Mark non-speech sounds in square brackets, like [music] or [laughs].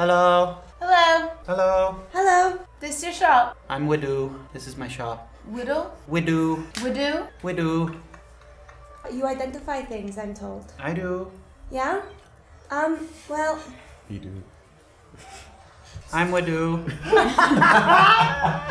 Hello. Hello. Hello. Hello. This is your shop? I'm Weddu. This is my shop. Weddu? Weddu. Weddu? Weddu. You identify things, I'm told. I do. Yeah? Um, well, You do. I'm Weddu. [laughs] [laughs]